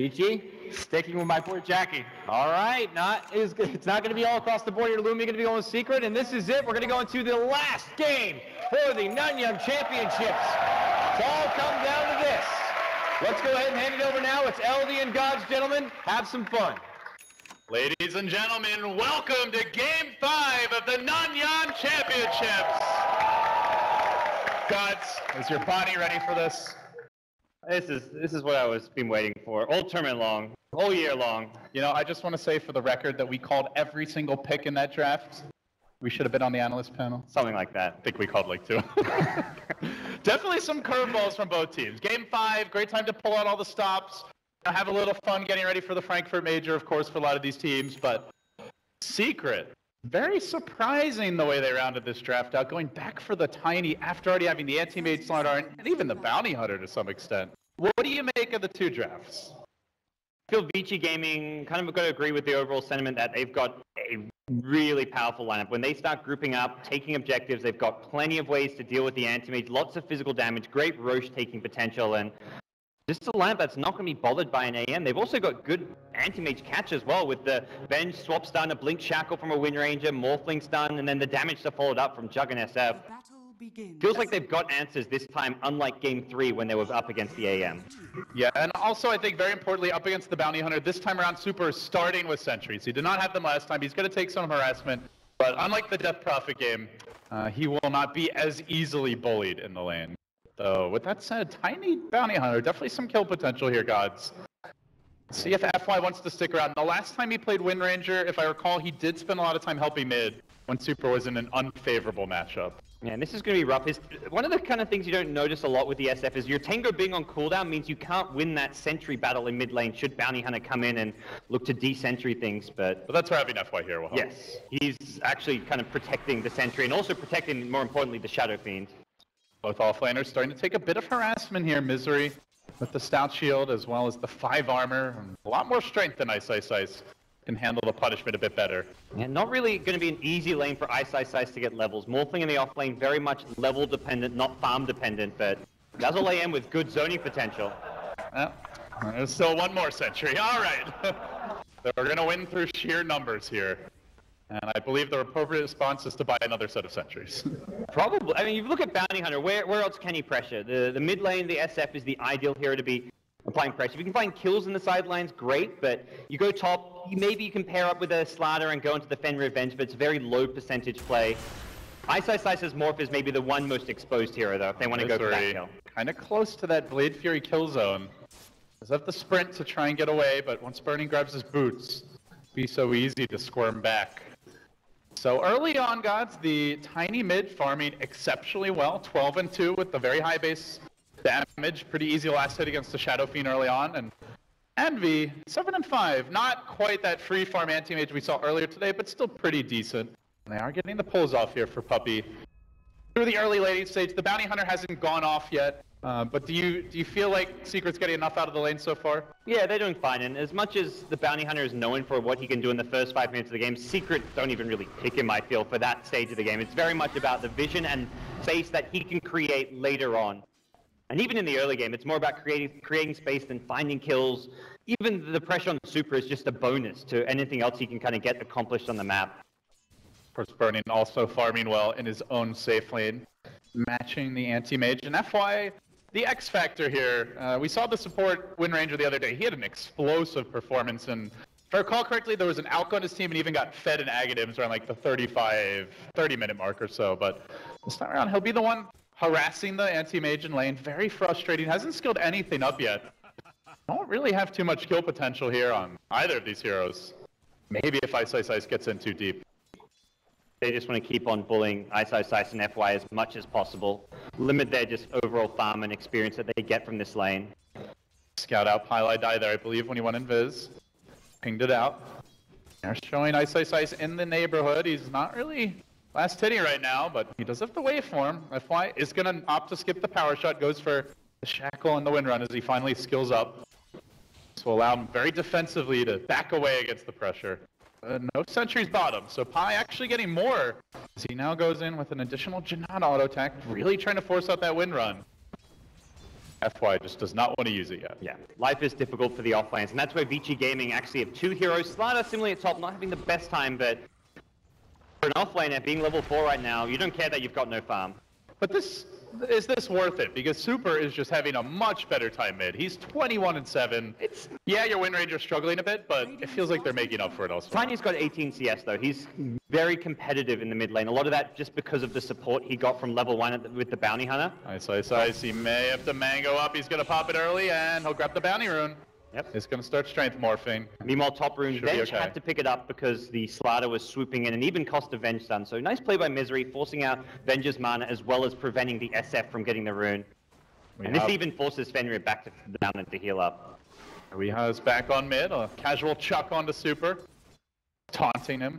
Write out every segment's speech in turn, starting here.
BG, sticking with my boy Jackie. All right, not it's, it's not going to be all across the board here. Lumi going to be going in secret, and this is it. We're going to go into the last game for the Nanyang Championships. It's all come down to this. Let's go ahead and hand it over now. It's LD and Gods, gentlemen. Have some fun. Ladies and gentlemen, welcome to Game 5 of the Nanyang Championships. Gods, is your body ready for this? This is this is what I was been waiting for all tournament long, all year long. You know, I just want to say for the record that we called every single pick in that draft. We should have been on the analyst panel. Something like that. I think we called like two. Definitely some curveballs from both teams. Game five, great time to pull out all the stops. Have a little fun getting ready for the Frankfurt Major, of course, for a lot of these teams. But Secret, very surprising the way they rounded this draft out, going back for the tiny after already having the anti-mage Slardar and even the bounty hunter to some extent. What do you make of the two drafts? I feel Vici Gaming kind of got to agree with the overall sentiment that they've got a really powerful lineup. When they start grouping up, taking objectives, they've got plenty of ways to deal with the anti-mage, lots of physical damage, great Rosh taking potential, and just a lineup that's not going to be bothered by an AM. They've also got good anti-mage catch as well with the Venge swap stun, a Blink Shackle from a Wind Ranger, Morphling stun, and then the damage to followed up from Jug and SF. Feels like they've got answers this time, unlike Game 3 when they were up against the AM. Yeah, and also I think very importantly, up against the Bounty Hunter, this time around Super is starting with sentries. He did not have them last time. He's going to take some harassment, but unlike the Death Prophet game, uh, he will not be as easily bullied in the lane. So with that said, Tiny Bounty Hunter, definitely some kill potential here, gods. See if FY wants to stick around. The last time he played Wind Ranger, if I recall, he did spend a lot of time helping mid when Super was in an unfavorable matchup. Yeah, and this is going to be rough. Is one of the kind of things you don't notice a lot with the SF is your Tango being on cooldown means you can't win that sentry battle in mid lane should Bounty Hunter come in and look to de-sentry things, but... But that's where having FY here will help. Yes, he's actually kind of protecting the sentry and also protecting, more importantly, the Shadow Fiend. Both offlaners starting to take a bit of harassment here. Misery with the stout shield as well as the five armor. A lot more strength than Ice Ice Ice can handle the punishment a bit better. Yeah, not really going to be an easy lane for Ice Ice Ice to get levels. Morphling in the off lane, very much level dependent, not farm dependent, but Dazzle AM with good zoning potential. Yeah, there's still one more sentry. All right. We're going to win through sheer numbers here. And I believe the appropriate response is to buy another set of sentries. Probably. I mean, you look at Bounty Hunter, where, where else can he pressure? The, the mid lane, the SF is the ideal hero to be applying pressure. If you can find kills in the sidelines, great, but you go top, maybe you can pair up with a Slardar and go into the Fen Revenge, but it's very low percentage play. Ice Ice Ice's Morph is maybe the one most exposed hero, though, if they want to go for that kill. Kind of close to that Blade Fury kill zone. Does have the sprint to try and get away, but once Burning grabs his boots, be so easy to squirm back. So early on, gods, the tiny mid farming exceptionally well, 12 and 2 with the very high base damage, pretty easy last hit against the Shadow Fiend early on, and Envy, 7 and 5, not quite that free farm anti-mage we saw earlier today, but still pretty decent. And they are getting the pulls off here for Puppey. Through the early late stage, the Bounty Hunter hasn't gone off yet, uh, but do you do you feel like Secret's getting enough out of the lane so far? Yeah, they're doing fine. And as much as the Bounty Hunter is known for what he can do in the first five minutes of the game, Secret don't even really pick him, I feel, for that stage of the game. It's very much about the vision and space that he can create later on. And even in the early game, it's more about creating creating space than finding kills. Even the pressure on the super is just a bonus to anything else he can kind of get accomplished on the map. Of course, Burning also farming well in his own safe lane, matching the anti-mage. And FY the X factor here, uh, we saw the support Wind Ranger the other day. He had an explosive performance, and if I recall correctly, there was an Alco on his team and even got fed in Aghanim's around like the 35, 30 minute mark or so. But this time around, he'll be the one harassing the anti-mage in lane. Very frustrating. Hasn't skilled anything up yet. Don't really have too much kill potential here on either of these heroes. Maybe if Ice Ice Ice gets in too deep. They just want to keep on bullying Ice and FY as much as possible. Limit their just overall farm and experience that they get from this lane. Scout out pieliedie there, I believe, when he went invis. Pinged it out. They're showing Ice in the neighborhood. He's not really last hitting right now, but he does have the waveform. FY is going to opt to skip the power shot, goes for the shackle and the wind run as he finally skills up. This will allow him very defensively to back away against the pressure. Uh, no sentries bottom, so Pi actually getting more as he now goes in with an additional Janata auto attack, really trying to force out that wind run. FY just does not want to use it yet. Yeah, life is difficult for the offlanes, and that's where Vici Gaming actually have two heroes. Slardar similarly at top, not having the best time, but for an offlaner, being level 4 right now, you don't care that you've got no farm. But this is this worth it? Because Super is just having a much better time mid. He's 21 and 7. It's Yeah, your win range are struggling a bit, but it feels like they're making up for it also. Tiny's got 18 CS though. He's very competitive in the mid lane. A lot of that just because of the support he got from level 1 the, with the Bounty Hunter. Nice, nice, nice. He may have to mango up. He's going to pop it early, and he'll grab the bounty rune. Yep. It's going to start strength morphing. Meanwhile, top rune, Should be Venge okay. had to pick it up because the Slardar was swooping in and even cost a Venge stun. So nice play by Misery, forcing out Venge's mana as well as preventing the SF from getting the rune. We and this even forces Fenrir back to down and to heal up. Weeha's back on mid, a casual chuck onto Super, taunting him.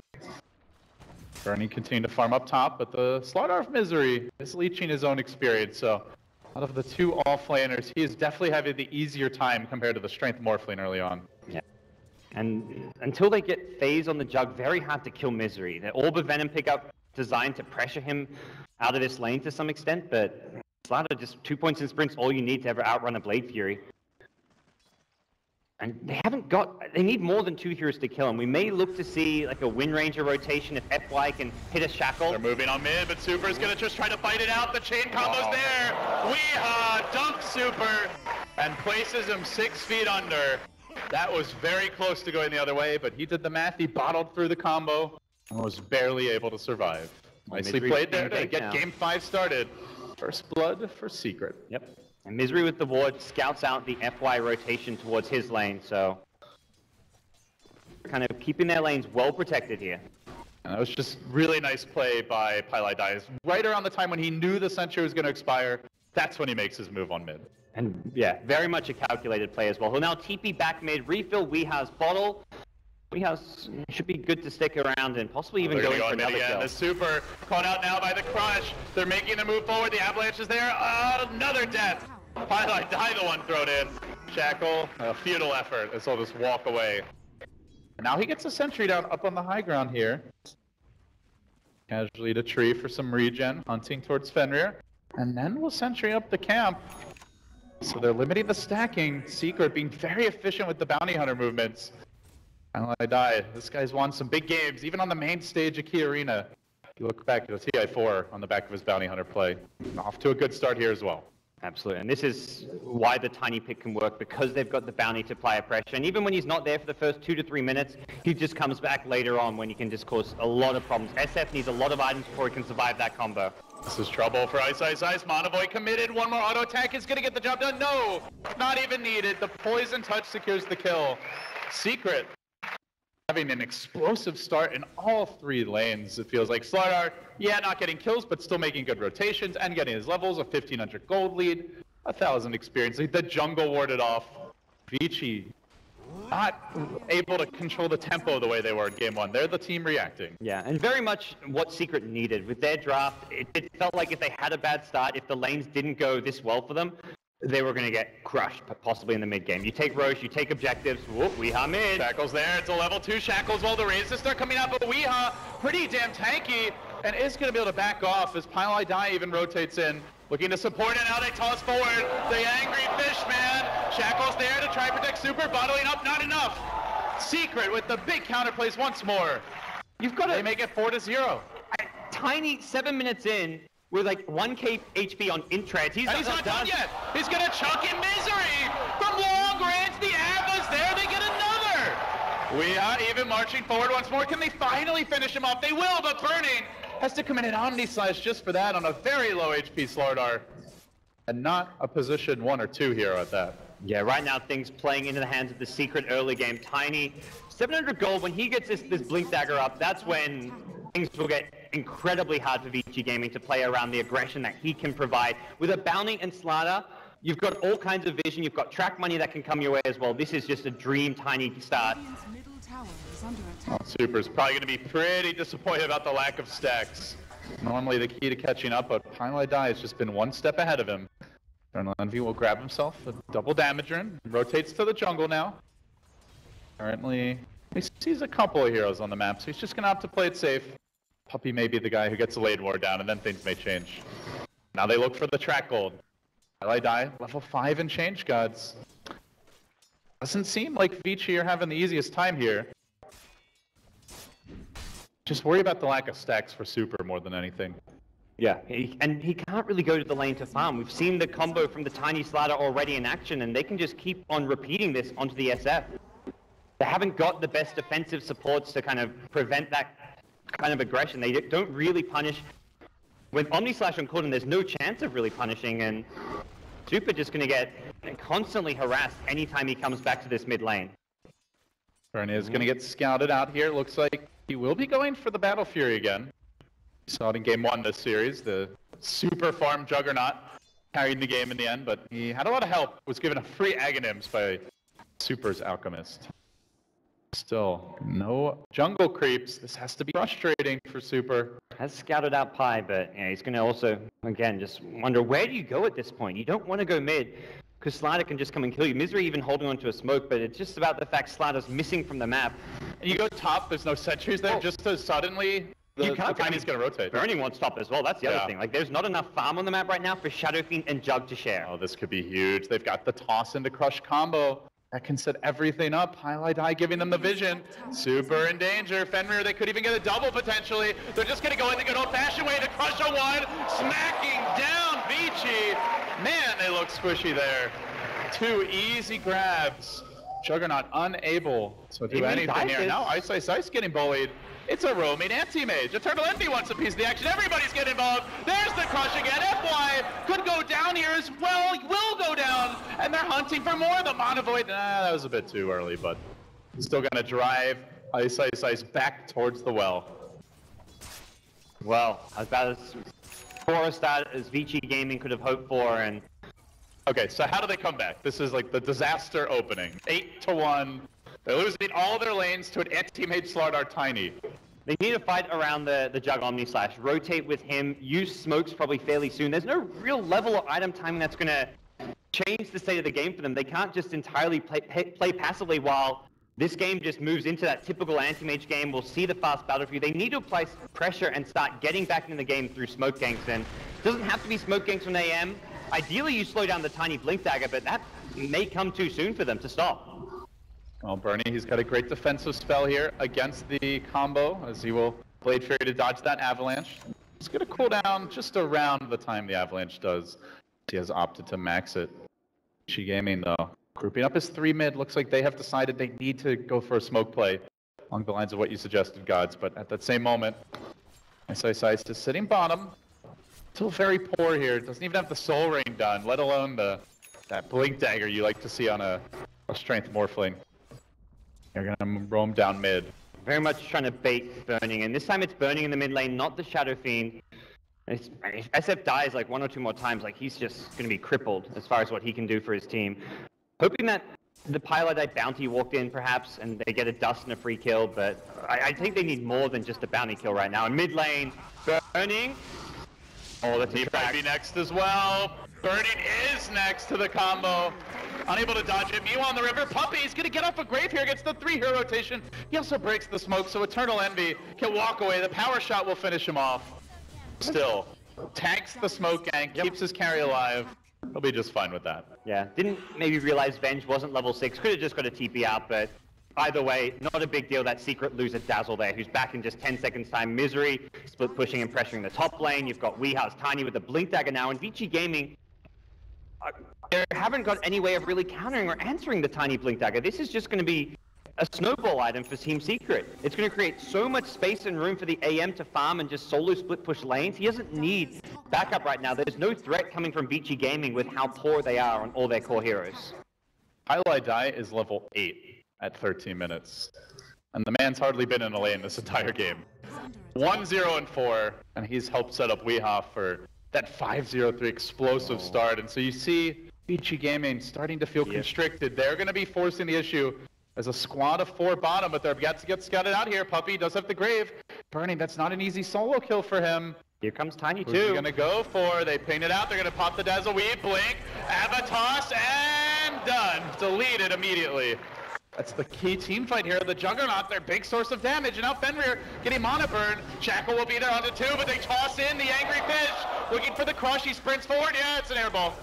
Bernie continuing to farm up top, but the Slardar of Misery is leeching his own experience, so out of the two off-laners, he is definitely having the easier time compared to the Strength Morphling early on. Yeah. And until they get Phase on the jug, very hard to kill Misery. The Orb of Venom pickup designed to pressure him out of this lane to some extent, but Slardar just two points in sprints, all you need to ever outrun a Blade Fury. And they haven't got, they need more than two heroes to kill him. We may look to see like a Wind Ranger rotation if FY can hit a Shackle. They're moving on mid, but Super's gonna just try to fight it out. The chain combo's Wow. there. Weeha dunks Super and places him six feet under. That was very close to going the other way, but he did the math. He bottled through the combo and was barely able to survive. Nicely Misery's played there to get now. game five started. First blood for Secret. Yep. And Misery with the ward scouts out the FY rotation towards his lane, so kind of keeping their lanes well protected here. And that was just really nice play by Pylai Dias. Right around the time when he knew the sentry was going to expire, that's when he makes his move on mid. And yeah, very much a calculated play as well. He'll now TP back mid, refill Weeha's bottle. Weeha's should be good to stick around and possibly even go in for go on mid another kill. The super caught out now by the crush. They're making the move forward. The avalanche is there. Uh, another death. Die the one thrown in. Shackle, a futile effort as he'll just walk away. Now he gets a sentry down up on the high ground here. Casually to tree for some regen, hunting towards Fenrir. And then we'll sentry up the camp. So they're limiting the stacking. Secret being very efficient with the bounty hunter movements. And I die. This guy's won some big games, even on the main stage of Key Arena. You look back, you'll see I4 on the back of his bounty hunter play. Off to a good start here as well. Absolutely. And this is why the tiny pick can work because they've got the bounty to player pressure. And even when he's not there for the first two to three minutes, he just comes back later on when he can just cause a lot of problems. SF needs a lot of items before he can survive that combo. This is trouble for Ice Ice Ice. Mana Void committed. One more auto attack is going to get the job done. No, not even needed. The poison touch secures the kill. Secret having an explosive start in all three lanes. It feels like Slardar, yeah, not getting kills, but still making good rotations and getting his levels. A 1500 gold lead, a thousand experience lead. The jungle warded off. Vici not able to control the tempo the way they were in game one. They're the team reacting. Yeah, and very much what Secret needed. With their draft, it, it felt like if they had a bad start, if the lanes didn't go this well for them, they were going to get crushed, possibly in the mid game. You take Rosh, you take objectives, whoop, we hum in. Shackles there. It's a level two Shackles while the raises start coming out, but Weeha pretty damn tanky and is going to be able to back off as pieliedie even rotates in. Looking to support it, now they toss forward. The angry fish man. Shackles there to try and protect Super, bottling up, not enough. Secret with the big counterplays once more. You've got They to make it four to zero. tiny seven minutes in with like 1k HP on Intrad. He's, And he's not done yet. He's gonna chuck in misery from long range. The Ava's there. They get another. We are even marching forward once more. Can they finally finish him off? They will, but Burning has to come in an Omni Slash just for that on a very low HP Slardar. And not a position one or two hero at that. Yeah, right now things playing into the hands of the secret early game. Tiny, 700 gold. When he gets this, this Blink Dagger up, that's when things will get incredibly hard for VG Gaming to play around the aggression that he can provide. With a Bounty and Slardar, you've got all kinds of vision. You've got track money that can come your way as well. This is just a dream Tiny start. Oh, Radiant's middle is probably going to be pretty disappointed about the lack of stacks. Normally the key to catching up, but pieliedie has just been one step ahead of him. Eternal Envy will grab himself a double damager and rotates to the jungle now. Currently, he sees a couple of heroes on the map, so he's just going to have to play it safe. Puppey may be the guy who gets the lane war down, and then things may change. Now they look for the track gold. Highlight Die, level 5 and change gods. Doesn't seem like Vici are having the easiest time here. Just worry about the lack of stacks for Super more than anything. Yeah, he, and he can't really go to the lane to farm. We've seen the combo from the Tiny Slardar already in action, and they can just keep on repeating this onto the SF. They haven't got the best defensive supports to kind of prevent that kind of aggression. They don't really punish. With Omni Slash on cooldown, there's no chance of really punishing, and Super just going to get constantly harassed anytime he comes back to this mid lane. Bernie is going to get scouted out here. Looks like he will be going for the Battle Fury again. Saw it in game one this series. The super farm juggernaut carried the game in the end, but he had a lot of help. Was given a free Aghanims by Super's Alchemist. Still, no jungle creeps. This has to be frustrating for Super. Has scouted out Pi, but yeah, he's going to also, again, just wonder where do you go at this point? You don't want to go mid, because Slardar can just come and kill you. Misery even holding onto a smoke, but it's just about the fact Slardar's missing from the map. And you go top, there's no sentries there, Oh. just so suddenly the, You can't- the Tiny's going to rotate. Burning wants top as well, that's the Yeah. other thing. Like, there's not enough farm on the map right now for Shadow Fiend and Jug to share. Oh, this could be huge. They've got the toss into crush combo. That can set everything up. Highlight Eye giving them the vision. Super in danger. Fenrir, they could even get a double potentially. They're just going to go in the good old-fashioned way to crush a one. Smacking down Vici. Man, they look squishy there. Two easy grabs. Juggernaut unable to do anything here. Now Ice Ice Ice getting bullied. It's a roaming anti-mage. Eternal Envy wants a piece of the action. Everybody's getting involved. There's the crush again. FY could go down here as well. Will go down. And they're hunting for more. The Mana Void. Nah, that was a bit too early, but still going to drive Ice Ice Ice back towards the well. Well, about as poor as start as Vici Gaming could have hoped for, and Okay, so how do they come back? This is like the disaster opening. Eight to one. They're losing all their lanes to an anti-mage Slardar Tiny. They need to fight around the, the Jug Omni Slash, rotate with him, use smokes probably fairly soon. There's no real level of item timing that's going to change the state of the game for them. They can't just entirely play, play, passively while this game just moves into that typical anti-mage game. We'll see the fast battle for you. They need to apply pressure and start getting back into the game through smoke ganks. And it doesn't have to be smoke ganks from AM. Ideally, you slow down the tiny blink dagger, but that may come too soon for them to stop. Well, Bernie, he's got a great defensive spell here against the combo, as he will Blade Fury to dodge that Avalanche. It's going to cool down just around the time the Avalanche does. He has opted to max it. Chi Gaming, though, grouping up his three mid. Looks like they have decided they need to go for a smoke play along the lines of what you suggested, Gods. But at that same moment, SIS Ice is sitting bottom. Still very poor here. Doesn't even have the Soul Ring done, let alone the that Blink Dagger you like to see on a, a Strength Morphling. They're gonna roam down mid. Very much trying to bait Burning, and this time it's Burning in the mid lane, not the Shadow Fiend. It's, SF dies like one or two more times, like he's just going to be crippled as far as what he can do for his team. Hoping that the Pilot bounty walked in perhaps, and they get a dust and a free kill, but I, I think they need more than just a bounty kill right now. In mid lane, Burning. Oh, that's He a might track. be next as well. Burning is next to the combo. Unable to dodge it. Mew on the river. Puppey is going to get off a grave here. Gets the three hero rotation. He also breaks the smoke, so Eternal Envy can walk away. The power shot will finish him off. Still, tanks the smoke gank, keeps his carry alive. He'll be just fine with that. Yeah, didn't maybe realize Venge wasn't level 6. Could have just got a TP out, but either way, not a big deal. That secret loser Dazzle there, who's back in just 10 seconds time. Misery, split pushing and pressuring the top lane. You've got Weehouse Tiny with the Blink Dagger now, and Vici Gaming they haven't got any way of really countering or answering the Tiny Blink Dagger. This is just going to be a snowball item for Team Secret. It's going to create so much space and room for the AM to farm and just solo split push lanes. He doesn't need backup right now. There's no threat coming from Vici Gaming with how poor they are on all their core heroes. Highlight Die is level 8 at 13 minutes. And the man's hardly been in a lane this entire game. 1 0 and 4, and he's helped set up Weehoff for that 5 0 3 explosive oh. start. And so you see Vici Gaming starting to feel Yep. constricted. They're going to be forcing the issue as a squad of four bottom, but they're got to get scouted out here. Puppey does have the grave. Burning, that's not an easy solo kill for him. Here comes Tiny Who's he too. gonna go for? They ping it out. They're gonna pop the Dazzle Weed, blink, Avatos, and done. Deleted immediately. That's the key team fight here. The Juggernaut, their big source of damage. And now Fenrir getting mana burn. Jackal will be there on the two, but they toss in the Angry Fish. Looking for the crush. He sprints forward. Yeah, it's an airball.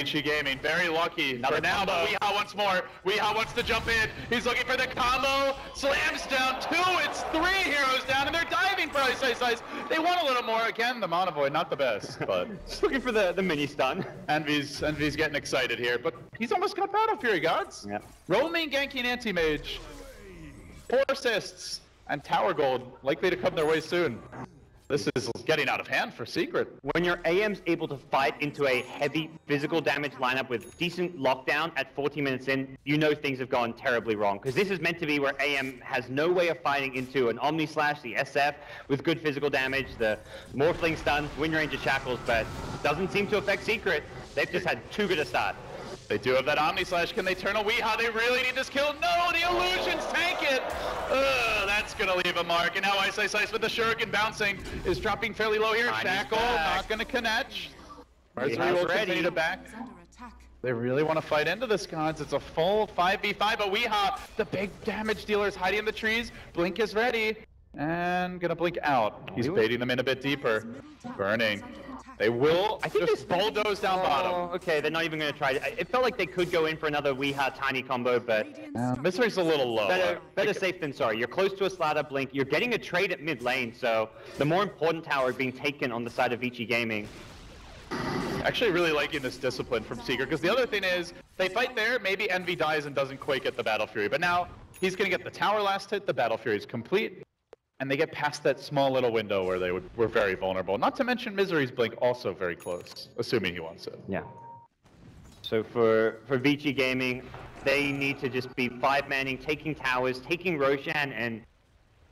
Gaming, very lucky Another now, but. Weehaw wants more. Weehaw wants to jump in. He's looking for the combo. Slams down two. It's three heroes down, and they're diving for Ice Ice Ice. They want a little more. Again, the Mana Void, not the best, but Just looking for the, the mini stun. Envy's Envy's getting excited here, but he's almost got Battle Fury Gods. Yep. Roaming Genki and Anti-Mage. Four assists and Tower Gold likely to come their way soon. This is getting out of hand for Secret. When your AM's able to fight into a heavy physical damage lineup with decent lockdown at 40 minutes in, you know things have gone terribly wrong. Because this is meant to be where AM has no way of fighting into an Omni Slash, the SF, with good physical damage, the Morphling stun, Wind Ranger Shackles, but doesn't seem to affect Secret. They've just had too good a start. They do have that Omni Slash. Can they turn a Weehaw? They really need this kill. No, the illusions tank it. Ugh, that's gonna leave a mark. And now Ice Ice Ice with the Shuriken bouncing is dropping fairly low here. Tiny's Shackle back. not gonna connect. Mercenary will ready. continue to back. Is under attack. They really want to fight into this, guys. It's a full 5v5, but Weehaw, the big damage dealer, is hiding in the trees. Blink is ready. And gonna blink out. He's baiting them in a bit deeper. Burning. They will I think just bulldoze down Oh, bottom. okay, they're not even going to try. It It felt like they could go in for another Weehaw tiny combo, but Radiant Uh, structures Misery's a little low. better, better safe than sorry. You're close to a Slardar Blink. You're getting a trade at mid lane, so the more important tower being taken on the side of Vici Gaming. Actually really liking this discipline from Secret, because the other thing is, they fight there, maybe Envy dies and doesn't quite get the Battle Fury, but now he's gonna get the tower last hit, the Battle Fury is complete, and they get past that small little window where they would, were very vulnerable. Not to mention Misery's Blink also very close, assuming he wants it. Yeah. So for for Vici Gaming, they need to just be five manning, taking towers, taking Roshan, and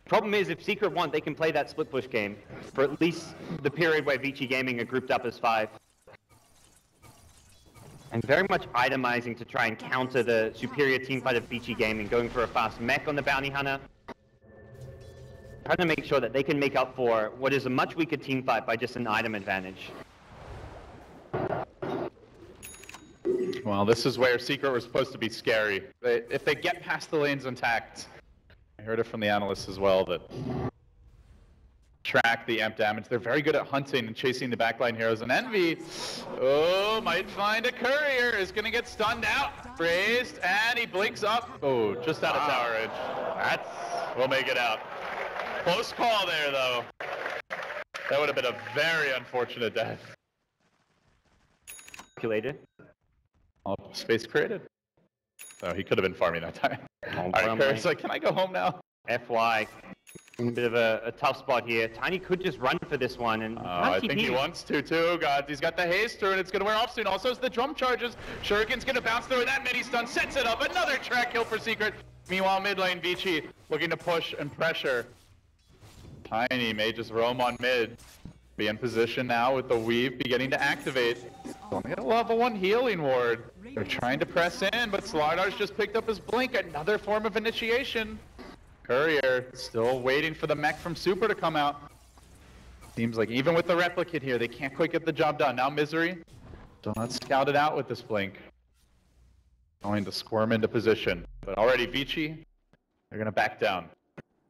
problem is if Secret want, they can play that split push game for at least the period where Vici Gaming are grouped up as five. And very much itemizing to try and counter the superior team fight of Vici Gaming, going for a fast mech on the bounty hunter. Trying to make sure that they can make up for what is a much weaker team fight by just an item advantage. Well, this is where Secret was supposed to be scary. They, if they get past the lanes intact, I heard it from the analysts as well that track the amp damage. They're very good at hunting and chasing the backline heroes. And Envy, oh, might find a courier. Is going to get stunned out. Raised, and he blinks up. Oh, just out of tower edge. That's, we'll make it out. Close call there, though. That would have been a very unfortunate death. Calculated. Oh, space created. Oh, he could have been farming that time. Oh, All right, Curry's like, can I go home now? FY. In a bit of a, a tough spot here. Tiny could just run for this one and Oh, I think he wants to too. God, he's got the haste through, and it's gonna wear off soon. Also, as the drum charges, Shuriken's gonna bounce through, and that mini stun sets it up. Another track kill for Secret. Meanwhile, mid lane, Vici looking to push and pressure. Tiny may just roam on mid. Be in position now with the weave beginning to activate. Only a level one healing ward. They're trying to press in, but Slardar's just picked up his blink. Another form of initiation. Courier still waiting for the mech from Super to come out. Seems like even with the replicate here, they can't quite get the job done. Now Misery, not let scouted out with this blink. Going to squirm into position. But already Vici, they're gonna back down.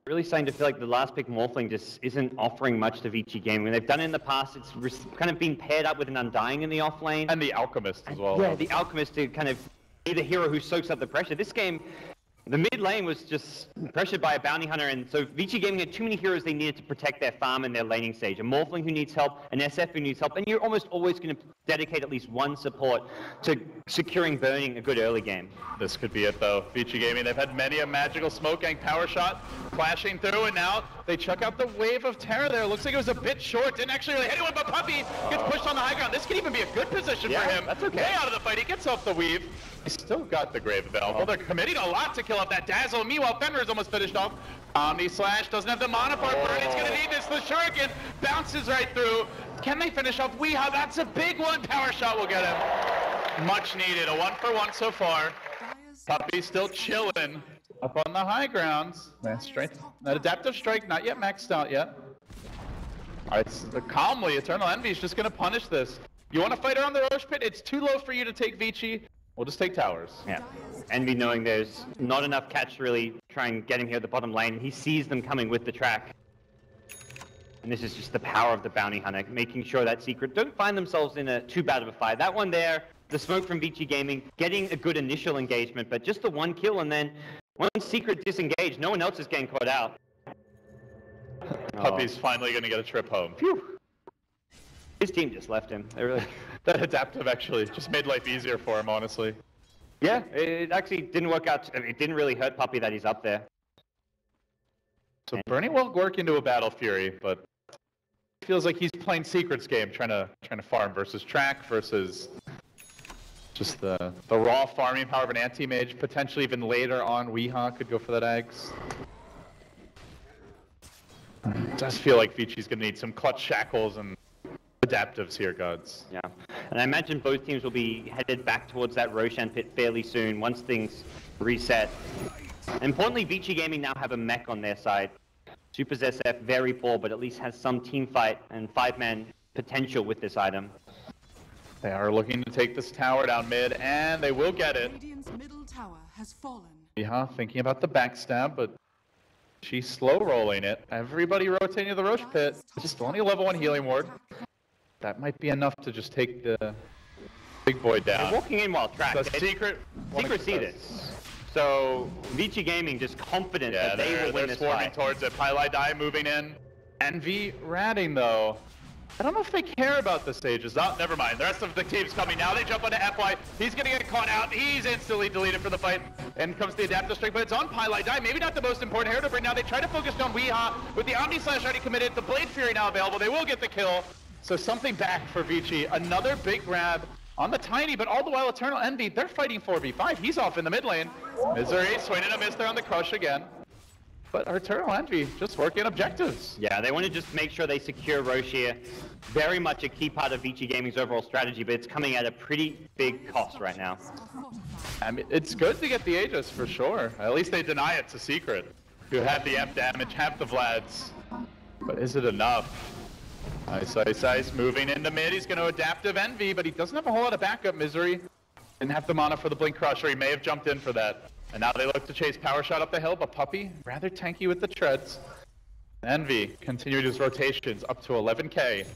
Really starting to feel like the last pick Morphling just isn't offering much to Vici Gaming. When they've done it in the past, it's kind of been paired up with an Undying in the off lane. And the Alchemist as well. yeah, the Alchemist to kind of be the hero who soaks up the pressure. This game, the mid lane was just pressured by a bounty hunter, and so Vici Gaming had too many heroes they needed to protect their farm and their laning stage. A Morphling who needs help, an SF who needs help, and you're almost always going to dedicate at least one support to securing burning a good early game. This could be it though. Vici Gaming, they've had many a magical smoke gang power shot flashing through, and now they chuck out the wave of terror there. Looks like it was a bit short. Didn't actually really hit anyone, but Puppey gets pushed on the high ground. This could even be a good position Yeah, for him. that's okay. Way out of the fight. He gets off the weave. He's still got the Grave Bell. Uh-huh. Well, they're committing a lot to kill off that Dazzle. Meanwhile, Fenrir's almost finished off. Omni Slash doesn't have the mana for it. Burn, it's gonna oh. need this. The Shuriken bounces right through. Can they finish off Weehaw? That's a big one. Power shot will get him. Much needed. A one for one so far. Puppey still chilling up on the high grounds. That strength, that adaptive strike not yet maxed out yet. Alright, s- calmly, Eternal Envy is just gonna punish this. You want to fight around the Rosh Pit? It's too low for you to take Vici. We'll just take towers. Yeah. Envy knowing there's not enough catch to really try and get him here at the bottom lane. He sees them coming with the track. And this is just the power of the bounty hunter, making sure that secret don't find themselves in a too bad of a fight. That one there, the smoke from Vici Gaming, getting a good initial engagement, but just the one kill and then one secret disengage. No one else is getting caught out. Puppey's finally gonna get a trip home. Phew. His team just left him. They really. That adaptive actually just made life easier for him, honestly. Yeah, it actually didn't work out. It didn't really hurt Puppey that he's up there. So Bernie won't work into a Battle Fury, but feels like he's playing Secrets game, trying to trying to farm versus track versus just the the raw farming power of an anti-mage. Potentially even later on, Weehaw could go for that. It does feel like Vici's gonna need some clutch shackles and adaptives here, gods. Yeah, and I imagine both teams will be headed back towards that Roshan pit fairly soon once things reset. Importantly, Vici Gaming now have a mech on their side. Super's SF very poor, but at least has some team fight and five-man potential with this item. They are looking to take this tower down mid, and they will get it. Radiant's middle tower has fallen. Weehaw thinking about the backstab, but she's slow rolling it. Everybody rotating to the Rosh pit. Just only a level one healing ward. That might be enough to just take the big boy They're down. walking in while tracked. The secret. Secret see this. So Vici Gaming just confident Yeah, that they will win they're this swarming fight. towards it. pieliedie moving in. Envy ratting though. I don't know if they care about the stages. Oh, ah, never mind. The rest of the team's coming now. They jump onto FY. He's gonna get caught out. He's instantly deleted for the fight. And comes the adaptive strike, but it's on pieliedie. Maybe not the most important hero to bring now. They try to focus on Weehaw with the Omni Slash already committed. The Blade Fury now available. They will get the kill. So something back for Vici. Another big grab on the Tiny, but all the while Eternal Envy, they're fighting 4v5. He's off in the mid lane. Misery swinging a miss there on the crush again. But Eternal Envy just working objectives. Yeah, they want to just make sure they secure here. Very much a key part of Vici Gaming's overall strategy, but it's coming at a pretty big cost right now. I mean, it's good to get the Aegis for sure. At least they deny it's a secret. You have the F damage, have the Vlads. But is it enough? Ice, ice, ice, moving into mid. He's going to adaptive Envy, but he doesn't have a whole lot of backup. Misery didn't have the mana for the Blink Crusher. He may have jumped in for that. And now they look to chase Power Shot up the hill, but Puppey, rather tanky with the treads. Envy continued his rotations up to 11k.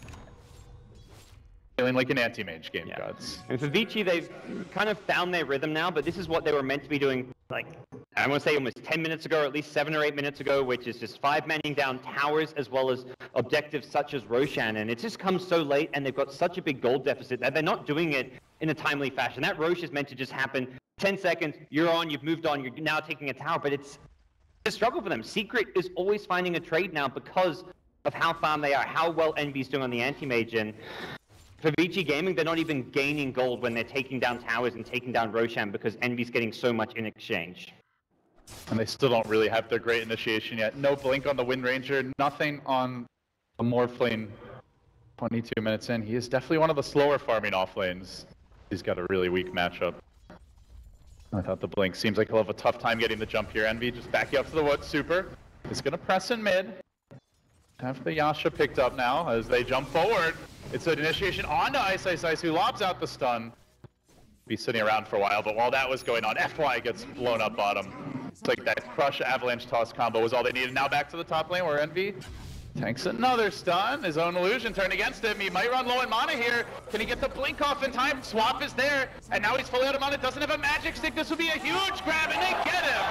Feeling like an anti-mage game, Yeah. gods. And for Vici, they've kind of found their rhythm now, but this is what they were meant to be doing, like, I want to say almost 10 minutes ago, or at least 7 or 8 minutes ago, which is just five manning down towers as well as objectives such as Roshan. And it just comes so late, and they've got such a big gold deficit that they're not doing it in a timely fashion. That Rosh is meant to just happen 10 seconds, you're on, you've moved on, you're now taking a tower, but it's a struggle for them. Secret is always finding a trade now because of how farm they are, how well Envy's doing on the anti-mage, and for Vici Gaming, they're not even gaining gold when they're taking down towers and taking down Roshan because Envy's getting so much in exchange. And they still don't really have their great initiation yet. No blink on the Wind Ranger, nothing on the Morphling. 22 minutes in. He is definitely one of the slower farming off lanes. He's got a really weak matchup. I thought the blink seems like he'll have a tough time getting the jump here. Envy just backing up to the wood. Super going to press in mid. Have the Yasha picked up now as they jump forward. It's an initiation onto Ice Ice Ice who lobs out the stun. Be sitting around for a while, but while that was going on, FY gets blown up bottom. It's like that crush avalanche toss combo was all they needed. Now back to the top lane where Envy tanks another stun. His own illusion turned against him. He might run low in mana here. Can he get the blink off in time? Swap is there, and now he's fully out of mana. Doesn't have a magic stick. This would be a huge grab, and they get him.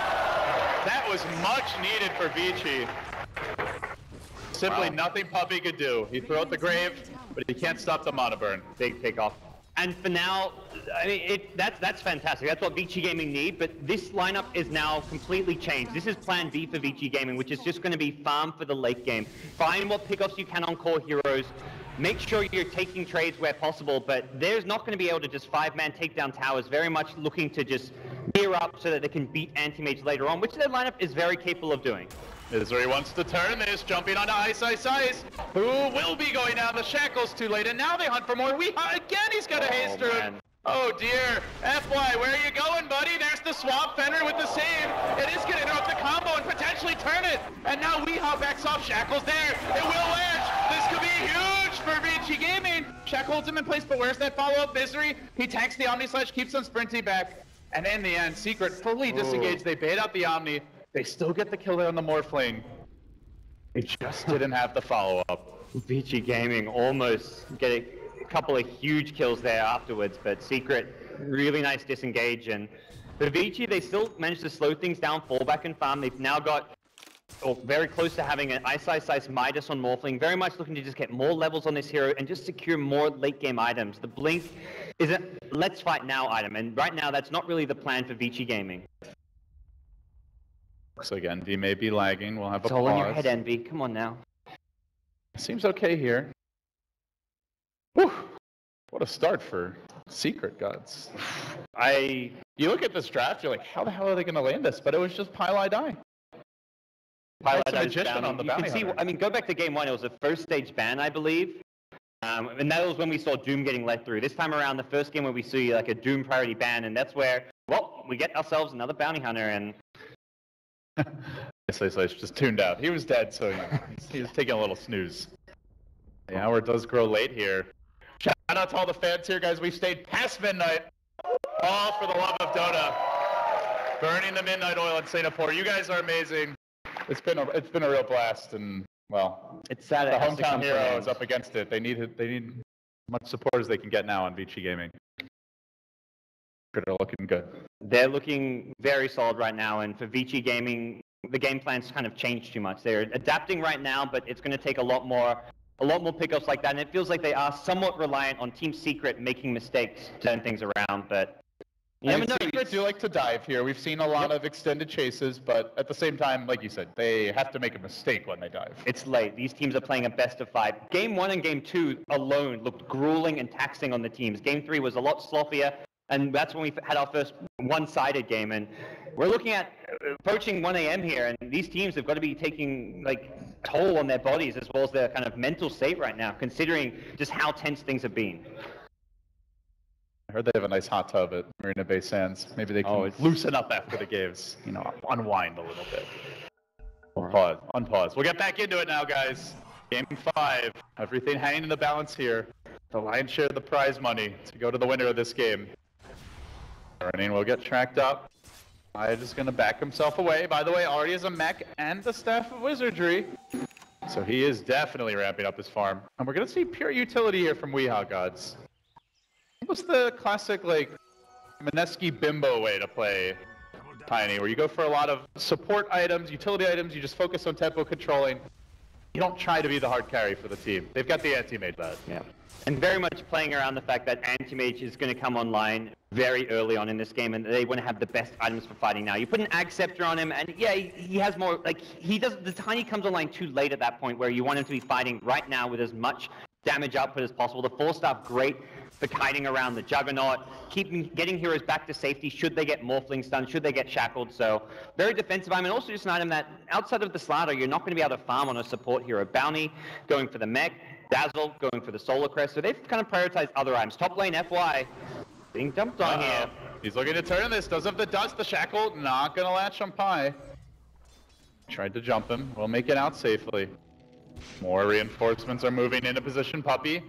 That was much needed for Vici. Simply Wow. nothing Puppey could do. He threw out the grave, but he can't stop the mana burn. Big pickoff. And for now, I mean, it, that's, that's fantastic. That's what Vici Gaming need, but this lineup is now completely changed. This is plan B for Vici Gaming, which is just going to be farm for the late game. Find what pickoffs you can on core heroes. Make sure you're taking trades where possible, but there's not going to be able to just five-man take down towers. Very much looking to just gear up so that they can beat anti-mage later on, which their lineup is very capable of doing. Misery wants to turn this, jumping onto Ice Ice Ice, who will be going down the shackles too late, and now they hunt for more. We again, he's got a Oh, haste man. Oh dear, FY, where are you going, buddy? There's the swap Fenrir with the save. It is going to interrupt the combo and potentially turn it. And now Weehaw backs off Shackles there. It will ledge. This could be huge for Vici Gaming. Shackle holds him in place, but where's that follow-up Misery? He tanks the Omni Slash, keeps him sprinting back. And in the end, Secret fully disengaged. They bait out the Omni. They still get the kill there on the Morphling. They just didn't have the follow-up. Vici Gaming almost getting a couple of huge kills there afterwards, but Secret, really nice disengage. And for Vici, they still managed to slow things down, fall back and farm. They've now got or very close to having an Ice Ice Ice Midas on Morphling, very much looking to just get more levels on this hero and just secure more late game items. The Blink is a let's fight now item, and right now that's not really the plan for Vici Gaming. So again, V may be lagging. We'll have a It's all pause. in your head, Envy. Come on now. Seems okay here. Whew. What a start for Secret Gods. I You look at this draft, you're like, how the hell are they going to land this? But it was just pieliedie. Pilot That's a magician bounty. on the you bounty can see, hunter. I mean, go back to game one. It was the first stage ban, I believe. Um, and that was when we saw Doom getting let through. This time around, the first game where we see like a Doom priority ban, and that's where, well, we get ourselves another bounty hunter, and Ice Ice Ice just tuned out. He was dead, so he, he was taking a little snooze. The hour does grow late here. Shout out to all the fans here, guys. We stayed past midnight. All for the love of Dota. Burning the midnight oil in Singapore. You guys are amazing. It's been a, it's been a real blast, and well, it's sad. the it has to come hometown to hero is up against it. They need they need much support as they can get now on Vici Gaming. They're looking good. They're looking very solid right now, and for Vici Gaming, the game plan's kind of changed too much. They're adapting right now, but it's going to take a lot more, a lot more pickups like that. And it feels like they are somewhat reliant on Team Secret making mistakes to turn things around. But you never know. Secret do like to dive here. We've seen a lot of extended chases, but at the same time, like you said, they have to make a mistake when they dive. It's late. These teams are playing a best of five. Game one and game two alone looked grueling and taxing on the teams. Game three was a lot sloppier, and that's when we had our first one-sided game. And we're looking at uh, approaching 1 a.m. here, and these teams have got to be taking like toll on their bodies as well as their kind of mental state right now, considering just how tense things have been. I heard they have a nice hot tub at Marina Bay Sands. Maybe they can Oh, loosen up after the games, you know, unwind a little bit. We'll pause, unpause. We'll get back into it now, guys. Game five. Everything hanging in the balance here. The lion's share of the prize money to go to the winner of this game. Burning will get tracked up. I just to back himself away. By the way, already has a mech and the Staff of Wizardry. So he is definitely ramping up his farm. And we're to see pure utility here from Weehaw Gods. What's the classic, like, Mineski Bimbo way to play Tiny, where you go for a lot of support items, utility items, you just focus on tempo controlling. You don't try to be the hard carry for the team. They've got the anti-made that. Yeah. And very much playing around the fact that Anti-Mage is going to come online very early on in this game, and they want to have the best items for fighting now. You put an Ag Scepter on him, and yeah, he, he has more, like, he does, the Tiny comes online too late at that point where you want him to be fighting right now with as much damage output as possible. The Force Staff, great kiting around the Juggernaut, keeping, getting heroes back to safety should they get Morphling stunned, should they get shackled. So, very defensive item, and also just an item that, outside of the Slardar, you're not going to be able to farm on a support hero. Bounty, going for the mech, Dazzle, going for the Solar Crest. So they've kind of prioritized other items. Top lane, FY, being dumped on Uh-oh. here. He's looking to turn this. Does have the dust, the shackle, not gonna latch on Pi. Tried to jump him. We'll make it out safely. More reinforcements are moving into position, Puppey.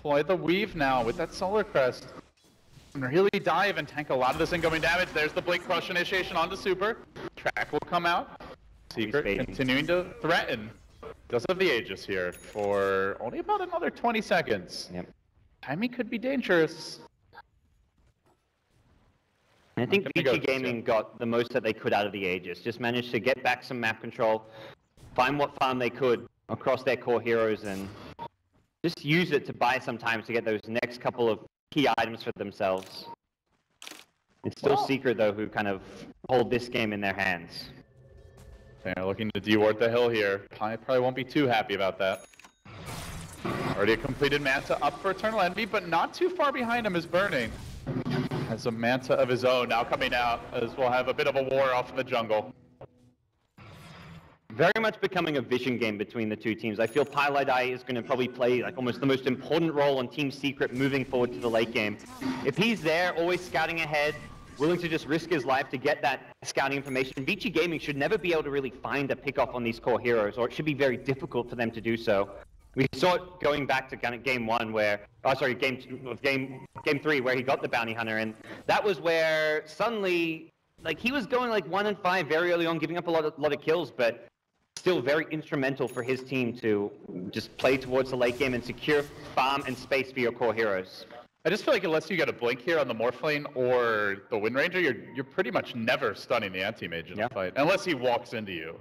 Deploy the weave now with that solar crest. And really dive and tank a lot of this incoming damage. There's the Blink Crush initiation onto Super. Track will come out. Secret continuing to threaten. Does have the Aegis here for only about another 20 seconds. Yep. Timing could be dangerous. I think gonna go Vici this, Gaming got the most that they could out of the Aegis. Just managed to get back some map control, find what farm they could across their core heroes, and just use it to buy some time to get those next couple of key items for themselves. It's still Well- Secret, though, who kind of hold this game in their hands. They're looking to deward the hill here. I probably won't be too happy about that. Already a completed Manta up for Eternal Envy, but not too far behind him is Burning. Has a Manta of his own now coming out, as we'll have a bit of a war off in the jungle. Very much becoming a vision game between the two teams. I feel Eye is going to probably play like almost the most important role on Team Secret moving forward to the late game. If he's there, always scouting ahead, willing to just risk his life to get that scouting information, Vici Gaming should never be able to really find a pickoff on these core heroes, or it should be very difficult for them to do so. We saw it going back to kind of game one where, oh sorry, game two, game game three where he got the bounty hunter, and that was where suddenly, like he was going like one and five very early on, giving up a lot of lot of kills, but still very instrumental for his team to just play towards the late game and secure farm and space for your core heroes. I just feel like unless you get a blink here on the Morphling or the Wind Ranger, you're you're pretty much never stunning the anti-mage in Yeah. the fight, unless he walks into you.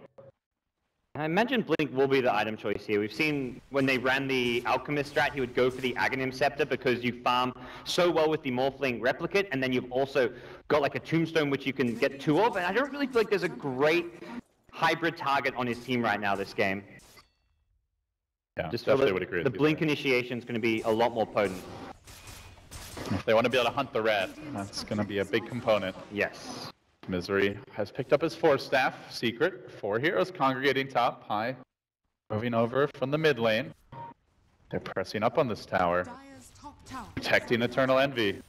I imagine Blink will be the item choice here. We've seen when they ran the Alchemist strat, he would go for the Aghanim Scepter because you farm so well with the Morphling Replicate, and then you've also got like a Tombstone which you can get two of, and I don't really feel like there's a great hybrid target on his team right now this game. Yeah, Just definitely the, would agree. the Blink initiation is going to be a lot more potent. If they want to be able to hunt the rat, that's going to be a big component. Yes. Misery has picked up his Force Staff, secret. Four heroes congregating top, high. Moving over from the mid lane. They're pressing up on this tower, tower. protecting Eternal Envy.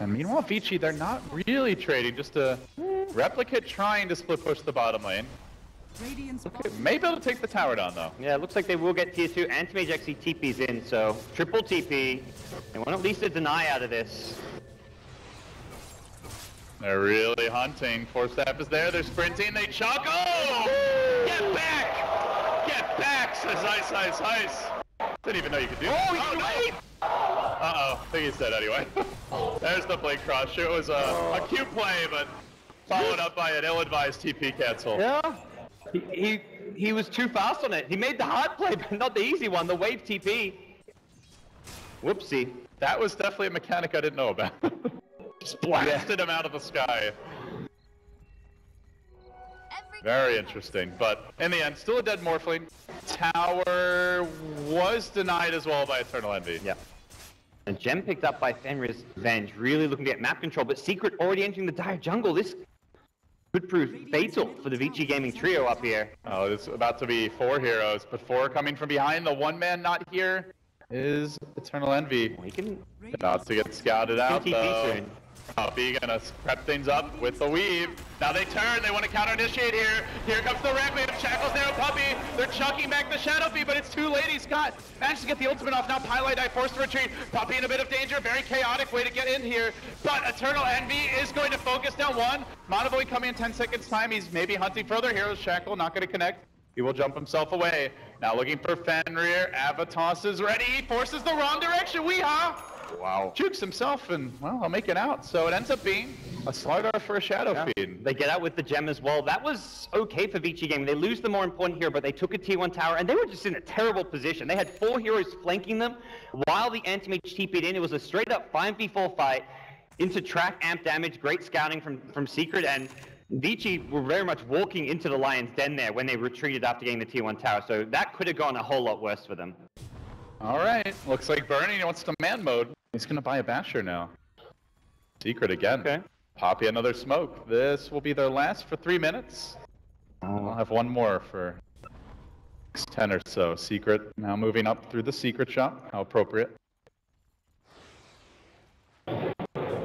And meanwhile, Vici, they're not really trading, just a replicate trying to split push the bottom lane. Radiant's Okay, bottom may be able to take the tower down though. Yeah, it looks like they will get tier 2. Anti-Mage actually TP's in, so triple TP. They want at least a deny out of this. They're really hunting. Force staff is there. They're sprinting. They chuck. Oh! Get back! Get back! Says Ice Ice Ice. Didn't even know you could do oh, that. Oh, he's no. Uh-oh. I think he's dead anyway. There's the blink cross. It was a, a cute play, but followed up by an ill-advised TP cancel. Yeah. He, he, he was too fast on it. He made the hard play, but not the easy one, the wave TP. Whoopsie. That was definitely a mechanic I didn't know about. Just blasted him out of the sky. Very interesting, but in the end, still a dead Morphling. Tower was denied as well by Eternal Envy. Yeah. And gem picked up by Fenrir's Venge, really looking to get map control, but Secret already entering the dire jungle. This could prove fatal for the Vici Gaming trio up here. Oh, it's about to be four heroes, but four coming from behind. The one man not here is Eternal Envy. We can About to get scouted out though. Oh, B gonna prep things up with the weave. Now they turn, they want to counter initiate here. Here comes the have Shackles there, Puppey. They're chucking back the Shadow Bee, but it's too late. He's got managed to get the ultimate off. Now pieliedie forced to retreat. Puppey in a bit of danger. Very chaotic way to get in here. But Eternal Envy is going to focus down one. Mana Void coming in 10 seconds time. He's maybe hunting further. Heroes Shackle not going to connect. He will jump himself away. Now looking for Fenrir. Avatos is ready. He forces the wrong direction. w33haa! Wow. jukes himself and well I'll make it out so it ends up being a Slardar for a shadow Yeah. feed They get out with the gem as well. That was okay for Vici Gaming. They lose the more important here, but they took a T1 tower, and they were just in a terrible position. They had four heroes flanking them while the anti-mage TP'd in. It was a straight-up 5v4 fight into track amp damage, great scouting from, from Secret, and Vici were very much walking into the Lion's Den there when they retreated after getting the T1 tower, so that could have gone a whole lot worse for them. all right looks like Burning wants to man mode he's gonna buy a basher now. Secret again. Okay. Puppey another smoke. This will be their last for three minutes. Oh. I'll have one more for 10 or so. Secret now moving up through the secret shop. How appropriate.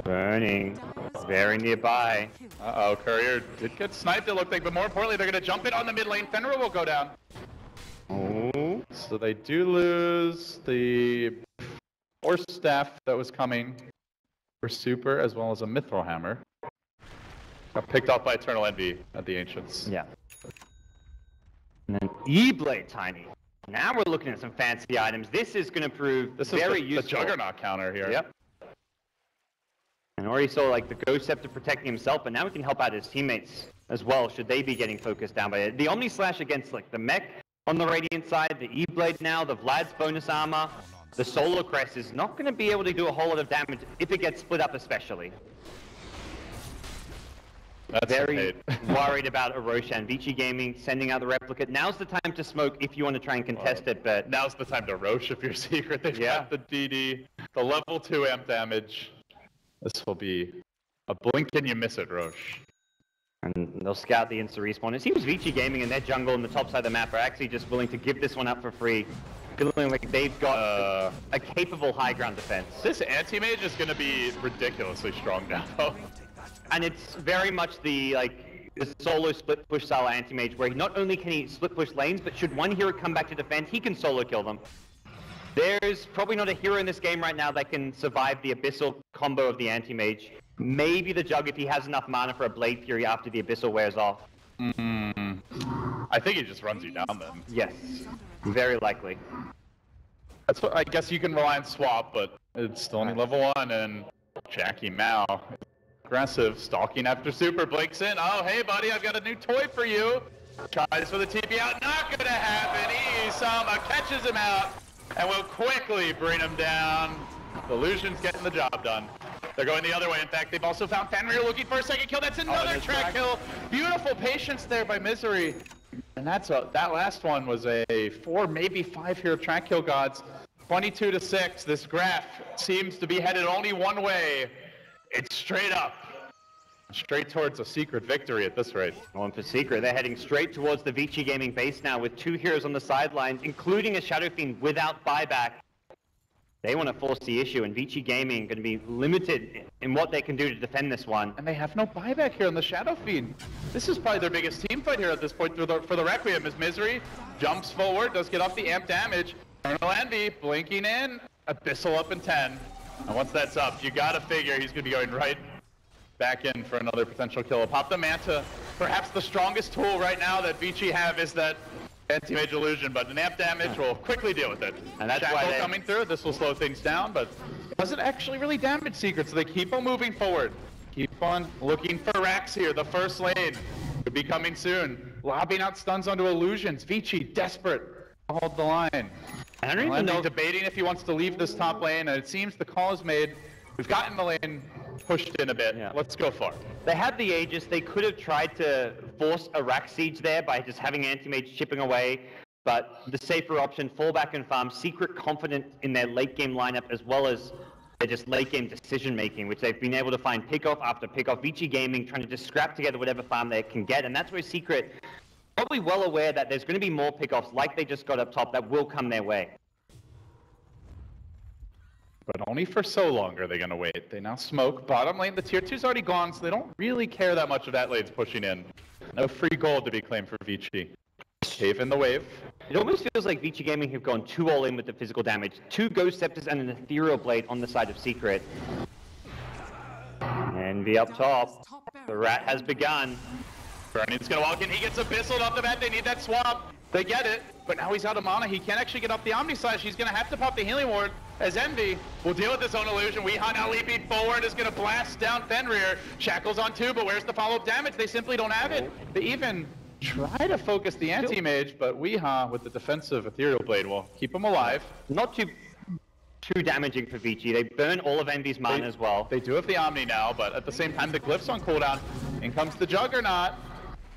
Burning. Very nearby. uh-oh courier did get sniped it looked like but more importantly they're gonna jump it on the mid lane. Fenrir will go down. Oh. So they do lose the force staff that was coming for Super, as well as a Mithril Hammer. Got picked off by Eternal Envy at the Ancients. Yeah. And then E-Blade Tiny. Now we're looking at some fancy items. This is going to prove This is very the, the useful. Juggernaut counter here. Yep. And already saw like the Ghost Scepter protecting himself, but now we can help out his teammates as well, should they be getting focused down by it. The Omni Slash against like the mech on the Radiant side, the E-Blade now, the Vlad's bonus armor, the Solar Crest is not going to be able to do a whole lot of damage if it gets split up especially. That's very worried about Roshan. Vici Gaming sending out the replicate. Now's the time to smoke if you want to try and contest it, but Now's the time to Rosh if you're secret. They've Yeah. got the DD, the level 2 amp damage. This will be a blink and you miss it, Rosh. and they'll scout the instant respawn. It seems Vici Gaming and their jungle on the top side of the map are actually just willing to give this one up for free. Feeling like they've got Uh, a capable high ground defense. this anti-mage is going to be ridiculously strong now, though. And it's very much the like the solo split push style anti-mage where not only can he split push lanes, but should one hero come back to defend, he can solo kill them. There's probably not a hero in this game right now that can survive the Abyssal combo of the anti-mage. Maybe the Jug if he has enough mana for a Blade Fury after the Abyssal wears off. Mm-hmm. I think he just runs you down then. Yes, very likely. That's what I guess you can rely on swap, but it's still only level one and Jackie Mao. Aggressive, stalking after super, blinks in. Oh, hey buddy, I've got a new toy for you. Tries for the TP out, not gonna happen. Isama catches him out and will quickly bring him down. Illusion's getting the job done. They're going the other way. In fact, they've also found Fenrir looking for a second kill. That's another there's track kill. Beautiful patience there by Misery. And that's a, that last one was a four, maybe five here of track kill gods. 22 to 6. This graph seems to be headed only one way. It's straight up. Straight towards a secret victory at this rate. Going for secret. They're heading straight towards the Vici Gaming base now with two heroes on the sidelines, including a Shadow Fiend without buyback. They want to force the issue, and Vici Gaming going to be limited in what they can do to defend this one. And they have no buyback here on the Shadow Fiend. This is probably their biggest team fight here at this point for the, for the Requiem as Misery jumps forward, does get off the amp damage. Eternal Envy blinking in, Abyssal up in 10. And once that's up, you gotta figure he's gonna be going right back in for another potential kill. Pop the Manta, perhaps the strongest tool right now that Vici have is that anti-mage illusion, but an amp damage will quickly deal with it. And that's Shackle why they- coming through, this will slow things down, but it doesn't actually really damage Secret, so they keep on moving forward. Keep on looking for racks here, the first lane could be coming soon. Lobbing out stuns onto illusions, Vici desperate to hold the line. I don't even know. debating if he wants to leave this top lane, and it seems the call is made. We've gotten the lane pushed in a bit. Yeah. Let's go for it. They had the Aegis. They could have tried to force a rack siege there by just having anti-mage chipping away. But the safer option, fall back and farm, secret confident in their late game lineup as well as their just late game decision making, which they've been able to find pick off after pick off. Vici Gaming trying to just scrap together whatever farm they can get, and that's where Secret probably well aware that there's going to be more pickoffs like they just got up top that will come their way. But only for so long are they going to wait. They now smoke. Bottom lane, the tier 2's already gone, so they don't really care that much of that lane's pushing in. No free gold to be claimed for Vici. Cave in the wave. It almost feels like Vici Gaming have gone too all in with the physical damage. Two Ghost Scepters and an Ethereal Blade on the side of Secret. Envy up top. The rat has begun. Burning's gonna walk in, he gets abyssaled off the bat, they need that swap. They get it, but now he's out of mana, he can't actually get up the Omni Slash, he's gonna have to pop the healing ward as Envy will deal with his own illusion. Now leaping forward is gonna blast down Fenrir. Shackles on two, but where's the follow-up damage? They simply don't have it. They even try to focus the anti-mage, but w33haa with the defensive Ethereal Blade will keep him alive. Not too too damaging for Vici. They burn all of Envy's mana They- as well. They do have the Omni now, but at the same time, the Glyph's on cooldown. In comes the Juggernaut.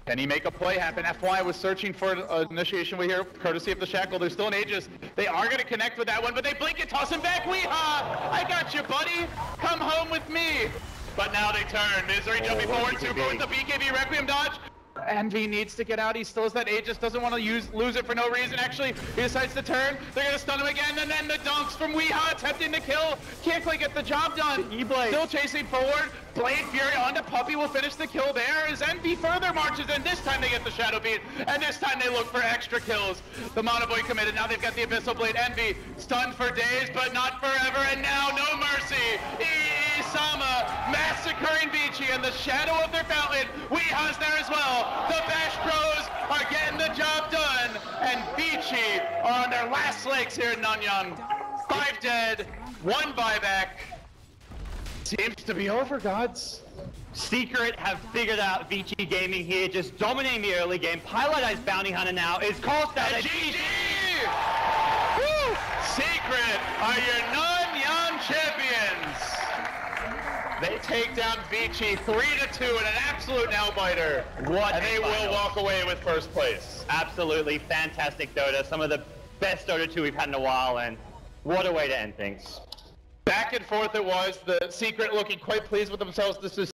Can he make a play happen? FY was searching for an initiation with here, courtesy of the Shackle. There's still an Aegis. They are going to connect with that one, but they blink and toss him back. w33haa! I got you, buddy. Come home with me. But now they turn. Misery jumping Oh, forward. Super with the BKB Requiem dodge. Envy needs to get out. He still has that Aegis. Doesn't want to use lose it for no reason. Actually, he decides to turn. They're going to stun him again. And then the dunks from w33haa attempting to kill. Can't quite get the job done. E-Blade. Still chasing forward. Blade Fury onto Puppey will finish the kill there as Envy further marches in. This time they get the Shadow Beat, and this time they look for extra kills. The Mana Void committed. Now they've got the Abyssal Blade. Envy stunned for days, but not forever. And now no mercy. Isama massacring Vici and the shadow of their fountain. w33haa's there as well. The Bash Bros are getting the job done, and Vici are on their last legs here in Nanyang. Five dead, one buyback. Seems to be over, gods. Secret have figured out Vici Gaming here, just dominating the early game. pieliedie's Bounty Hunter now is cost out And a GG! Woo! Secret are your Nanyang champions. They take down Vici 3 to 2 in an absolute nail-biter. What And they will walk away with first place. Absolutely fantastic Dota. Some of the best Dota 2 we've had in a while, and what a way to end things. Back and forth it was. The Secret looking quite pleased with themselves. This is